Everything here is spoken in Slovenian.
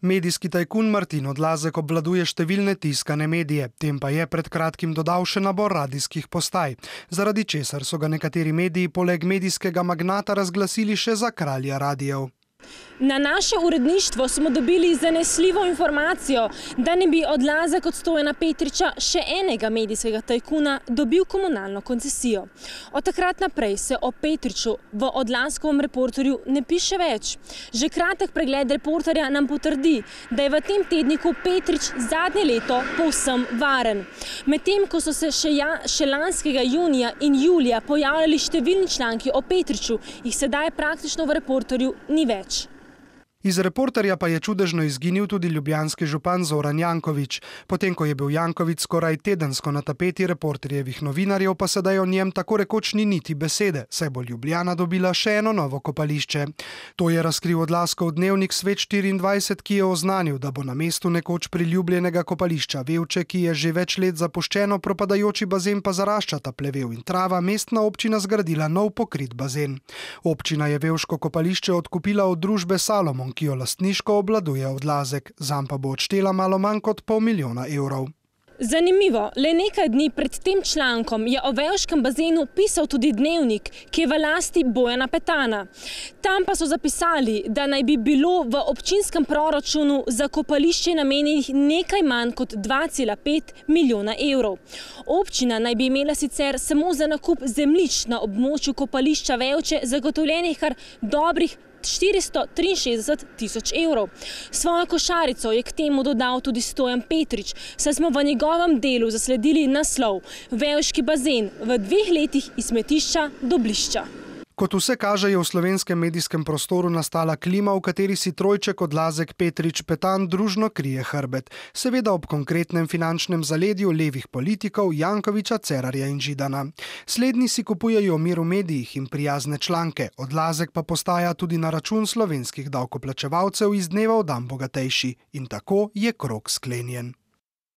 Medijski tajkun Martin Odlazek obvladuje številne tiskane medije, tem pa je pred kratkim dodal še nabor radijskih postaj, zaradi česar so ga nekateri mediji poleg medijskega magnata razglasili še za kralja radijev. Na naše uredništvo smo dobili zanesljivo informacijo, da ne bi odlazek od Stojena Petriča še enega medijskega tajkuna dobil komunalno koncesijo. Od takrat naprej se o Petriču v odlaskovem reporterju ne piše več. Že kratek pregled reporterja nam potrdi, da je v tem tedniku Petrič zadnje leto povsem varen. Medtem, ko so se še, ja, še lanskega junija in julija pojavljali številni članki o Petriču, jih sedaj praktično v reporterju ni več. Iz reporterja pa je čudežno izginil tudi ljubljanski župan Zoran Jankovič. Potem, ko je bil Jankovič skoraj tedensko na tapeti reporterjevih novinarjev, pa sedaj o njem tako rekoč ni niti besede, saj bo Ljubljana dobila še eno novo kopališče. To je razkril odlaskov dnevnik Svet 24, ki je oznanil, da bo na mestu nekoč priljubljenega kopališča Vevče, ki je že več let zapuščeno, propadajoči bazen pa zaraščata plevel in trava, mestna občina zgradila nov pokrit bazen. Občina je Vevško kopališče odkupila od družbe Salomon ki jo lastniško obladuje odlazek, zam pa bo odštela malo manj kot pol milijona evrov. Zanimivo, le nekaj dni pred tem člankom je o Velškem bazenu pisal tudi dnevnik, ki je v lasti Bojana Petana. Tam pa so zapisali, da naj bi bilo v občinskem proračunu za kopališče namenjenih nekaj manj kot 2,5 milijona evrov. Občina naj bi imela sicer samo za nakup zemljišč na območju kopališča Velče zagotovljenih kar dobrih 463 tisoč evrov. Svojo košarico je k temu dodal tudi Stojan Petrič, saj smo v njegovem delu zasledili naslov Velški bazen v dveh letih iz smetišča do blišča. Kot vse kaže, je v slovenskem medijskem prostoru nastala klima, v kateri si trojček odlazek Petrič Petan družno krije hrbet. Seveda ob konkretnem finančnem zaledju levih politikov Jankoviča, Cerarja in Židana. Slednji si kupujejo mir v medijih in prijazne članke, odlazek pa postaja tudi na račun slovenskih davkoplačevalcev iz dneva v dan bogatejši. In tako je krok sklenjen.